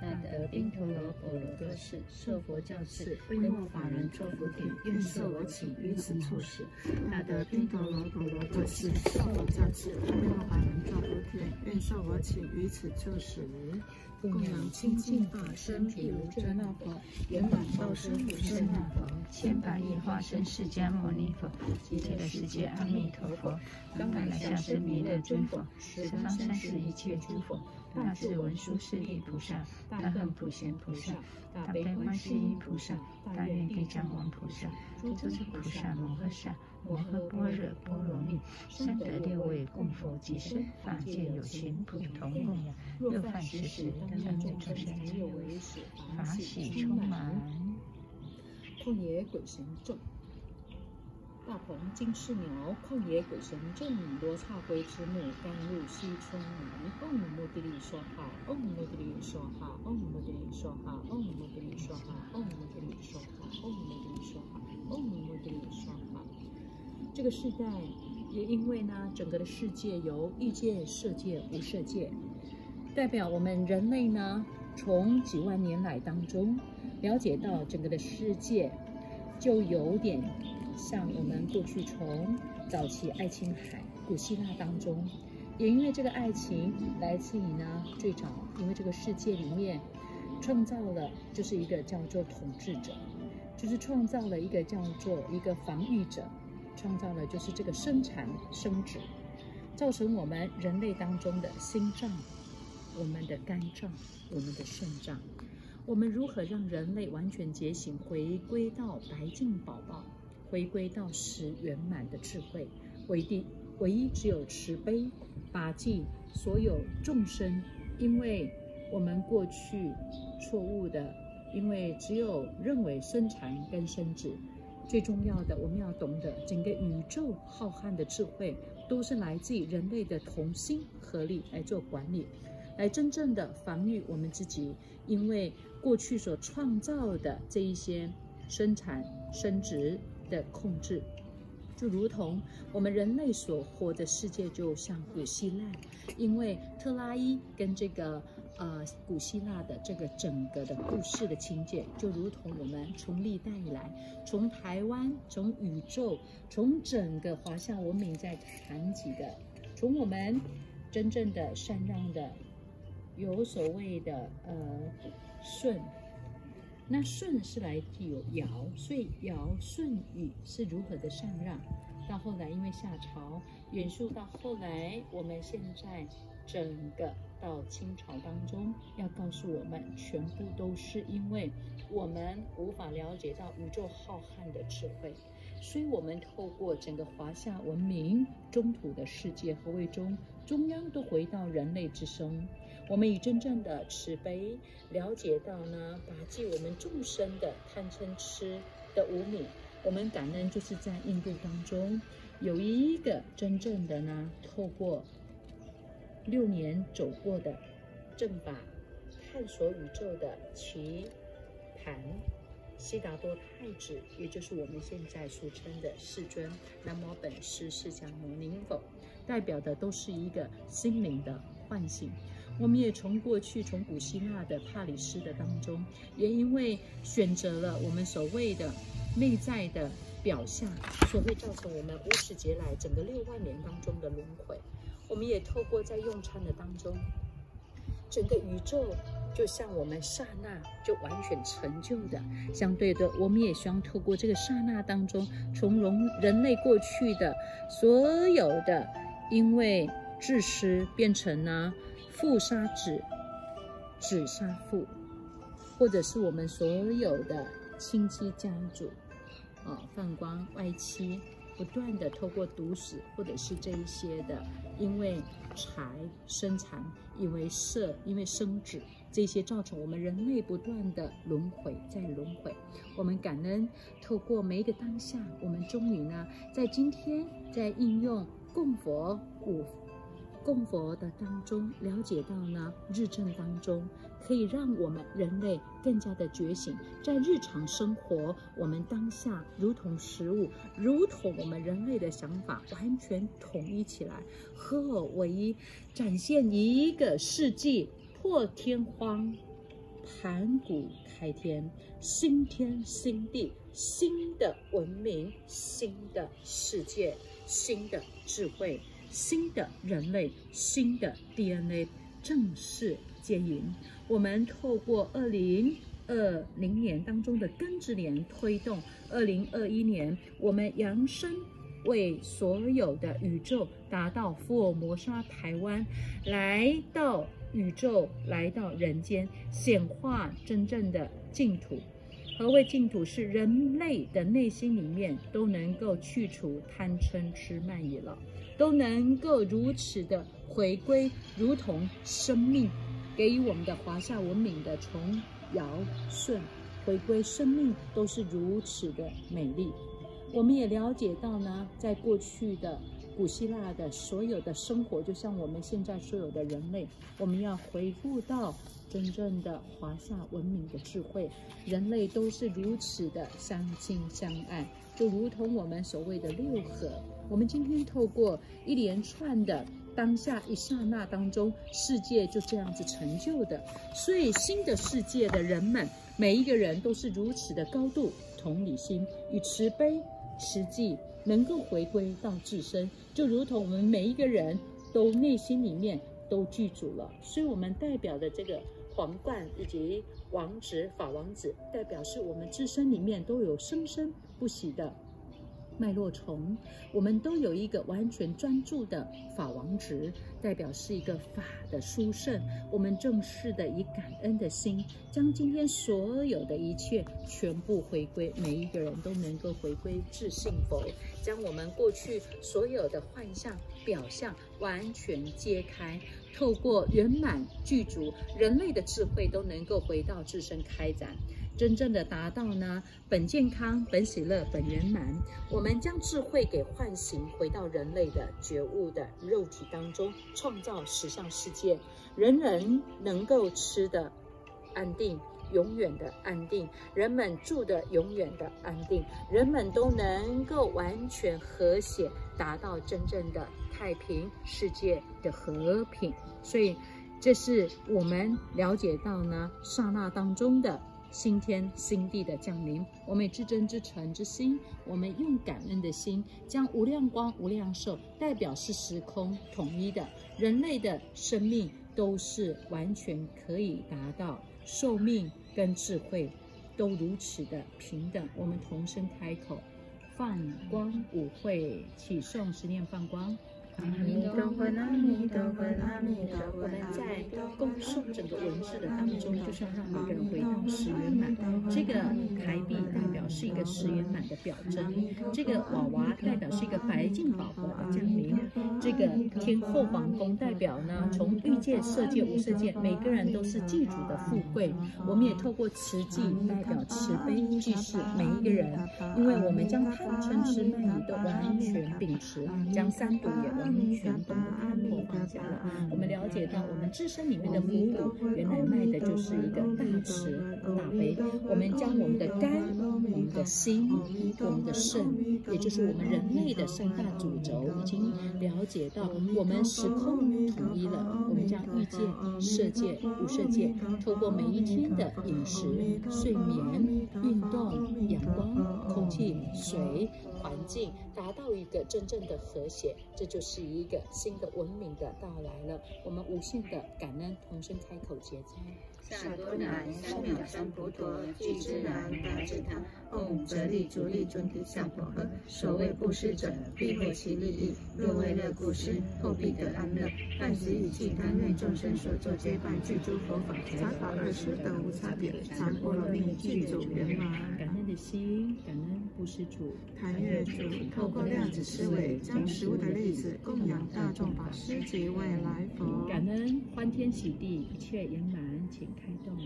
大德宾陀罗波罗多士，受佛教赐，为末法人作福田，愿受我请于此处时。大德宾陀罗波罗多士，受佛教赐，为末法人作福田，愿受我请于此处时。供养清净法身毗卢遮那佛，圆满报身无生那佛，千百亿化身释迦牟尼佛，一切的世界阿弥陀佛，当来下生弥勒尊佛，十方三世一切诸佛，大智文殊师利菩萨，大恨普贤菩萨，大悲观世音菩萨，大愿地藏王菩萨，诸诸菩萨摩诃萨。摩诃般若波罗蜜，三得六位供佛及身，法界有情普同供养。若犯失时，当众众生皆为死，法喜充满。旷野鬼神众，大鹏金翅鸟，旷野鬼神众，罗刹龟之目，甘露西春南。嗡摩地利娑哈，嗡摩地利娑哈，嗡摩地利娑哈，嗡摩地利娑哈，嗡摩地利娑哈，嗡摩地利娑哈，嗡摩地利娑哈。这个时代，也因为呢，整个的世界由欲界、色界、无色界，代表我们人类呢，从几万年来当中，了解到整个的世界，就有点像我们过去从早期爱琴海、古希腊当中，也因为这个爱情来自于呢，最早因为这个世界里面创造了就是一个叫做统治者，就是创造了一个叫做一个防御者。创造了就是这个生产生殖，造成我们人类当中的心脏、我们的肝脏、我们的肾脏。我们如何让人类完全觉醒，回归到白净宝宝，回归到十圆满的智慧？唯一唯一只有慈悲，拔尽所有众生，因为我们过去错误的，因为只有认为生产跟生殖。最重要的，我们要懂得整个宇宙浩瀚的智慧，都是来自于人类的同心合力来做管理，来真正的防御我们自己，因为过去所创造的这一些生产生殖的控制，就如同我们人类所活的世界，就像古希腊，因为特拉伊跟这个。呃，古希腊的这个整个的故事的情节，就如同我们从历代以来，从台湾，从宇宙，从整个华夏文明在谈起的，从我们真正的禅让的，有所谓的呃顺，那舜是来自有尧，所以尧舜禹是如何的禅让，到后来因为夏朝，远溯到后来，我们现在整个。到清朝当中，要告诉我们，全部都是因为我们无法了解到宇宙浩瀚的智慧，所以我们透过整个华夏文明中土的世界和魏中中央都回到人类之声，我们以真正的慈悲了解到呢，把记我们众生的贪嗔痴的无名，我们感恩就是在印度当中有一个真正的呢，透过。六年走过的正法，探索宇宙的奇盘，悉达多太子，也就是我们现在俗称的世尊，南无本师释迦牟尼佛，代表的都是一个心灵的唤醒。我们也从过去从古希腊的帕里斯的当中，也因为选择了我们所谓的内在的表象，所会造成我们无始劫来整个六万年当中的轮回。我们也透过在用餐的当中，整个宇宙就像我们刹那就完全成就的，相对的，我们也希望透过这个刹那当中，从容人类过去的所有的因为自私变成呢父杀子，子杀父，或者是我们所有的亲戚家族啊放光外戚。不断的透过毒死，或者是这一些的，因为财生产，因为色，因为生殖，这些造成我们人类不断的轮回，在轮回。我们感恩，透过每一个当下，我们终于呢，在今天，在应用供佛五。供佛的当中，了解到呢，日正当中可以让我们人类更加的觉醒，在日常生活，我们当下如同食物，如同我们人类的想法，完全统一起来，合而为一，展现一个世纪破天荒盘古开天，新天新地，新的文明，新的世界，新的智慧，新的人类，新的 DNA 正式接引。我们透过二零二零年当中的庚子年推动，二零二一年我们扬升。为所有的宇宙达到福尔摩沙台湾，来到宇宙，来到人间，显化真正的净土。何谓净土？是人类的内心里面都能够去除贪嗔痴慢疑了，都能够如此的回归，如同生命给予我们的华夏文明的从尧舜回归生命，都是如此的美丽。我们也了解到呢，在过去的古希腊的所有的生活，就像我们现在所有的人类，我们要回复到真正的华夏文明的智慧，人类都是如此的相亲相爱，就如同我们所谓的六合。我们今天透过一连串的当下一刹那当中，世界就这样子成就的。所以新的世界的人们，每一个人都是如此的高度同理心与慈悲。实际能够回归到自身，就如同我们每一个人都内心里面都具足了，所以我们代表的这个皇冠以及王子法王子，代表是我们自身里面都有生生不息的。脉络虫，我们都有一个完全专注的法王值，代表是一个法的殊胜。我们正式的以感恩的心，将今天所有的一切全部回归，每一个人都能够回归自信佛，将我们过去所有的幻象表象完全揭开，透过圆满具足，人类的智慧都能够回到自身开展。真正的达到呢，本健康、本喜乐、本圆满。我们将智慧给唤醒，回到人类的觉悟的肉体当中，创造实相世界，人人能够吃的安定，永远的安定；人们住的永远的安定，人们都能够完全和谐，达到真正的太平世界的和平。所以，这是我们了解到呢，刹那当中的。新天新地的降临，我们至真至诚之心，我们用感恩的心，将无量光、无量寿代表是时空统一的，人类的生命都是完全可以达到寿命跟智慧都如此的平等。我们同声开口，放光舞会，起诵十念放光。阿弥陀佛，阿弥陀佛，阿弥陀佛。我们在供诵整个文字的当中，就是要让每个人回到十圆满。这个是一个十圆满的表征，这个娃娃代表是一个白净宝宝的降临，这个天后皇宫代表呢，从欲界、色界、无色界，每个人都是祭主的富贵。我们也透过慈济代表慈悲祭祀每一个人，因为我们将贪嗔痴慢疑都完全秉持，将三毒也完。完全懂得看破放下了。我们了解到，我们自身里面的母乳原来卖的就是一个大慈大悲。我们将我们的肝、我们的心、我们的肾，也就是我们人类的三大主轴，已经了解到，我们时空统一了。我们将遇见、色界、无色界，透过每一天的饮食、睡眠、运动、阳光、空气、水。环境达到一个真正的和谐，这就是一个新的文明的到来了。我们无限的感恩，同声开口结灾。萨多南三藐三菩提，俱胝南大智堂。唵折利主利尊提萨婆诃。所谓布施者，必获其利益。若为乐布施，后必得安乐。但此语境，当愿众生所作皆办具诸佛法，法法二十等无差别。常波罗蜜具足圆满。感恩的心，感恩布施主。谈月主，透过量子思维，将食物的粒子供养大众法师及未来佛。感恩欢天喜地，一切圆满，请开动。